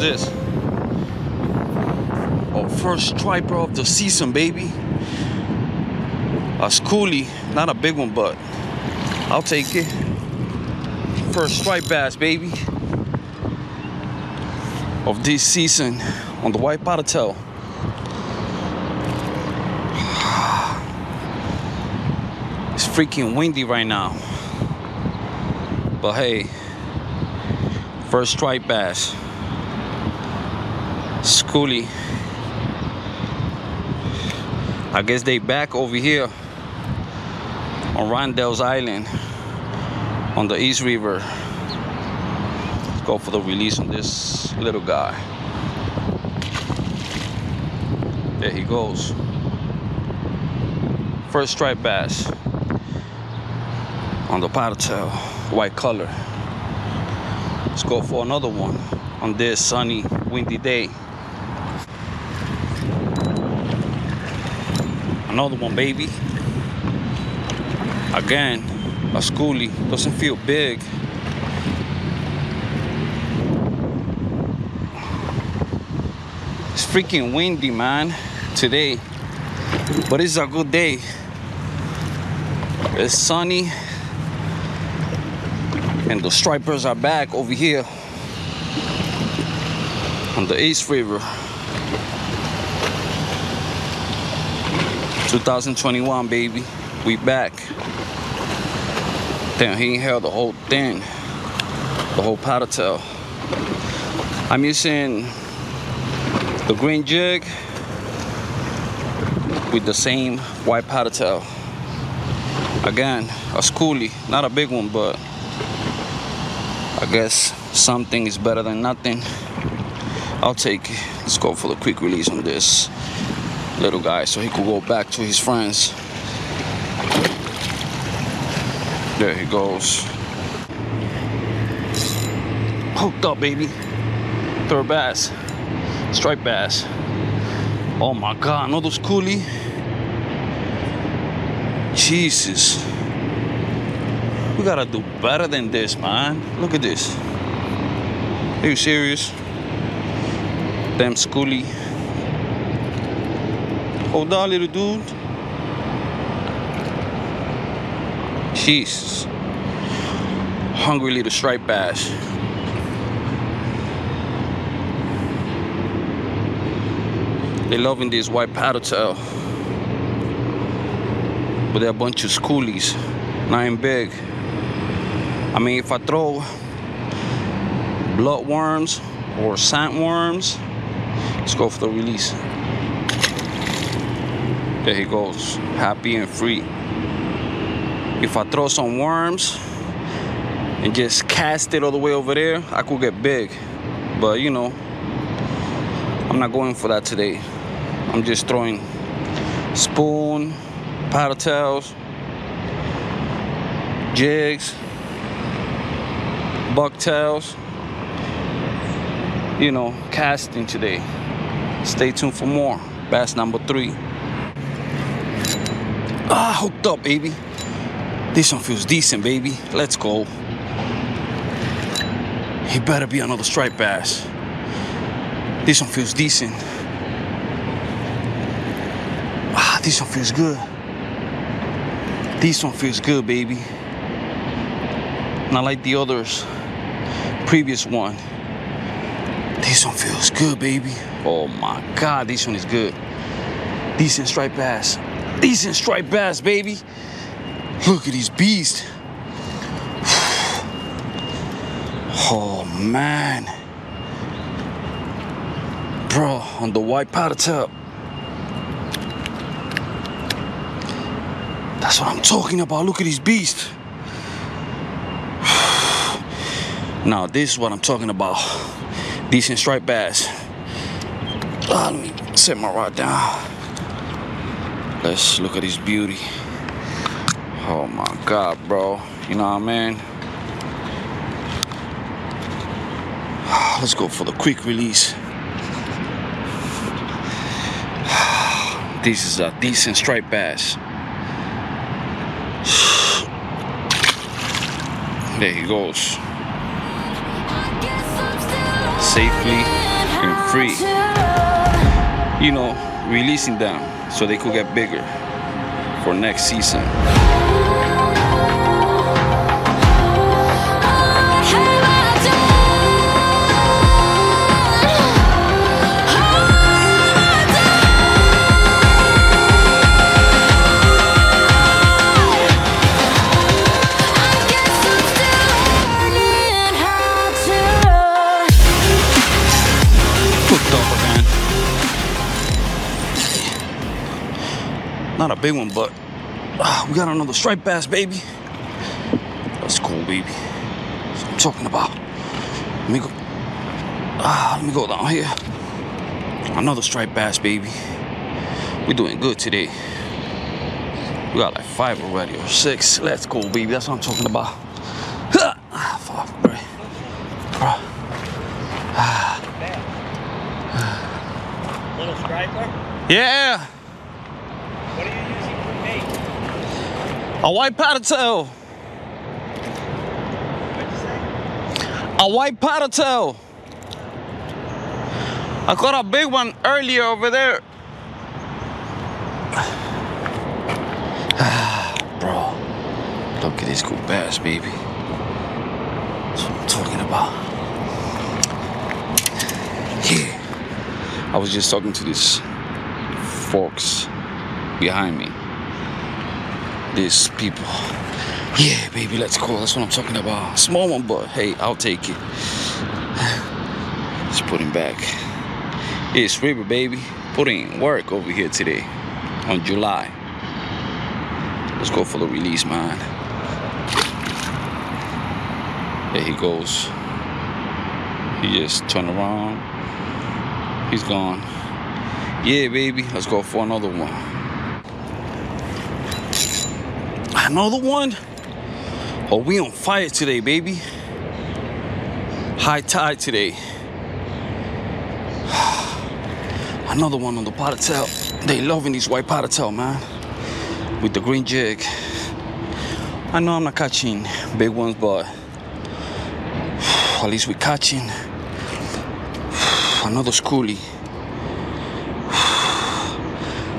this? Oh, first striper of the season, baby. A schoolie, not a big one, but I'll take it. First stripe bass, baby. Of this season on the white powder tail. It's freaking windy right now. But hey, first stripe bass. Schoolie. I guess they back over here on Randall's Island on the East River. Let's go for the release on this little guy. There he goes. First striped bass on the tail, white color. Let's go for another one on this sunny, windy day. Another one, baby. Again, a schoolie. Doesn't feel big. It's freaking windy, man, today. But it's a good day. It's sunny. And the stripers are back over here on the East River. 2021, baby. We back. Damn, he ain't held the whole thing. The whole powder tail. I'm using the green jig with the same white powder tail. Again, a schoolie, not a big one, but I guess something is better than nothing. I'll take it. Let's go for the quick release on this little guy so he could go back to his friends. There he goes. Hooked up, baby. Third bass. Striped bass. Oh my god, another schoolie. Jesus. We gotta do better than this, man. Look at this. Are you serious? Damn schoolie. Little dude. Jesus. Hungry little striped bass. They loving this white paddle tail. But they're a bunch of schoolies. Not even big. I mean, if I throw bloodworms or sandworms, let's go for the release. There he goes, happy and free. If I throw some worms and just cast it all the way over there, I could get big. But you know, I'm not going for that today. I'm just throwing spoon, paddle tails, jigs, bucktails, you know, casting today. Stay tuned for more. Bass number three. Ah, hooked up, baby. This one feels decent, baby. Let's go. He better be another striped bass. This one feels decent. Ah, this one feels good. This one feels good, baby. Not like the others. Previous one. This one feels good, baby. Oh my God, this one is good. Decent striped bass. Decent striped bass, baby. Look at these beasts. Oh man. Bro, on the white powder top. That's what I'm talking about. Look at these beasts. Now, this is what I'm talking about. Decent striped bass. Let me set my rod down. Let's look at this beauty. Oh my God, bro. You know what I mean? Let's go for the quick release. This is a decent striped bass. There he goes. Safely and free. You know, releasing them so they could get bigger for next season. Big one, but ah, we got another striped bass, baby. That's cool, baby. That's what I'm talking about. Let me go. Ah, let me go down here. Another striped bass, baby. We're doing good today. We got like five already or six. Let's go, baby. That's what I'm talking about. Ah, fuck, bro. Bro. Little striper? Yeah, What are you using for bait? A white say? A white tail. I caught a big one earlier over there. Bro, look at this cool bass, baby. That's what I'm talking about. Yeah. I was just talking to these folks behind me. These people. Yeah, baby, let's go. That's what I'm talking about. Small one, but hey, I'll take it. Let's put him back. It's River, baby. Putting in work over here today on July. Let's go for the release, man. There he goes. He just turned around. He's gone. Yeah, baby. Let's go for another one. Another one? Oh, we on fire today, baby. High tide today. Another one on the powder tail. They loving these white powder tail, man. With the green jig. I know I'm not catching big ones, but at least we're catching another schoolie.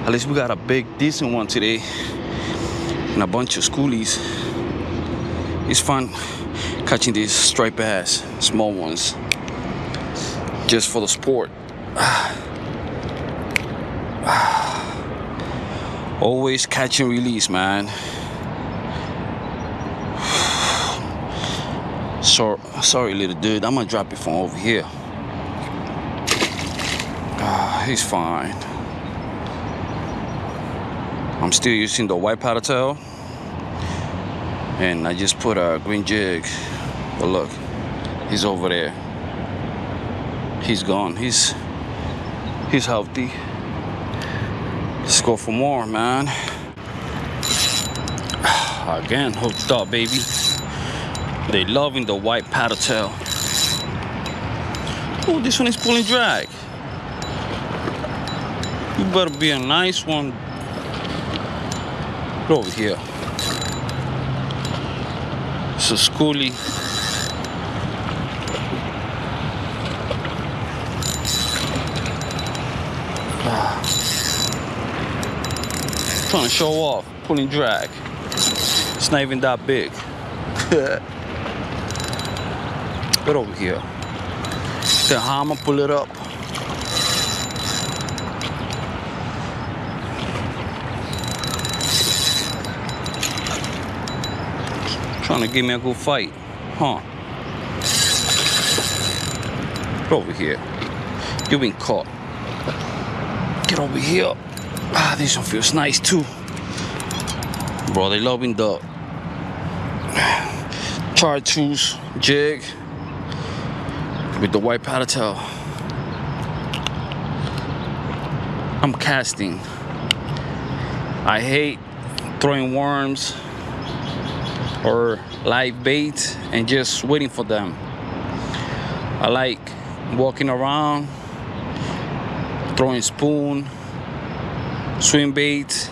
At least we got a big, decent one today. And a bunch of schoolies. It's fun catching these striped bass, small ones. Just for the sport. Always catch and release, man. So, sorry, little dude. I'm gonna drop it from over here. Ah, he's fine. I'm still using the white powder tail. And I just put a green jig. But look, he's over there. He's gone. He's he's healthy. Let's go for more, man. Again, hooked up, baby. They loving the white paddle tail. Oh, this one is pulling drag. You better be a nice one. Over here. A schoolie. Trying to show off, pulling drag. It's not even that big. Get over here. Then how I'ma pull it up? Trying to give me a good fight, huh? Get over here. You've been caught. Get over here. Ah, this one feels nice too. Bro, they loving the chartreuse jig with the white powder tail. I'm casting. I hate throwing worms or live bait and just waiting for them. I like walking around, throwing spoon, swim bait,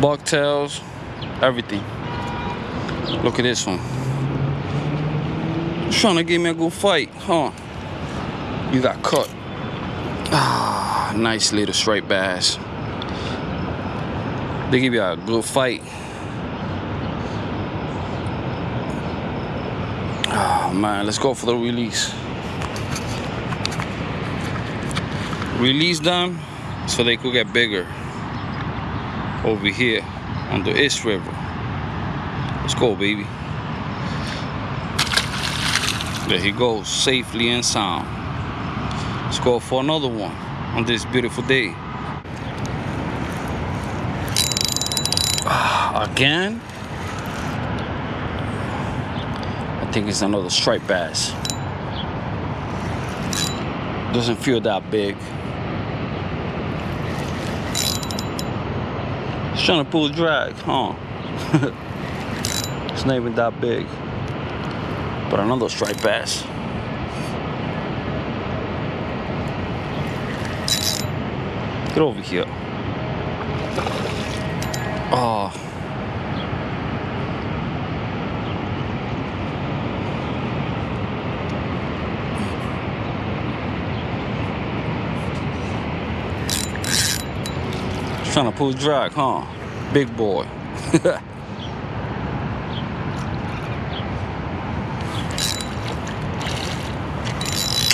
bucktails, everything. Look at this one. Trying to give me a good fight, huh? You got cut. Ah, nice little striped bass. They give you a good fight. Oh man, let's go for the release. Release them so they could get bigger over here on the East River. Let's go, baby. There he goes, safely and sound. Let's go for another one on this beautiful day. Ah, again? I think it's another striped bass. Doesn't feel that big. It's trying to pull drag, huh? it's not even that big. But another striped bass. Get over here. Oh. Trying to pull drag, huh? Big boy.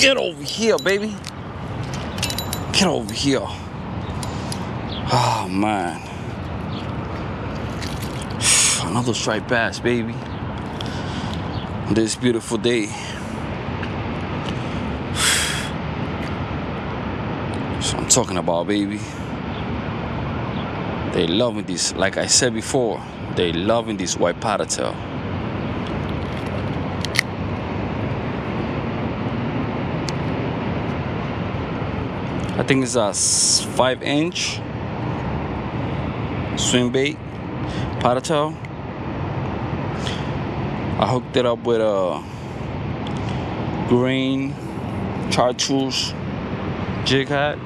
Get over here, baby. Get over here. Oh, man. Another striped bass, baby. This beautiful day. So I'm talking about, baby. They loving this, like I said before, they loving this white powder tail. I think it's a five inch swim bait powder tail. I hooked it up with a green chartreuse jig head.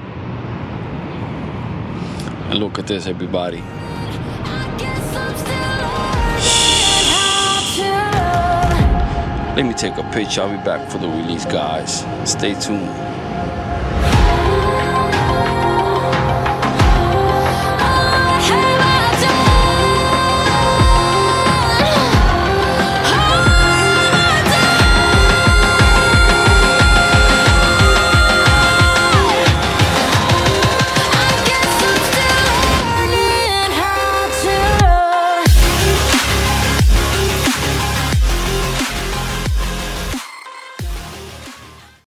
And look at this, everybody. I guess I'm still learning how to love. Let me take a picture. I'll be back for the release, guys. Stay tuned.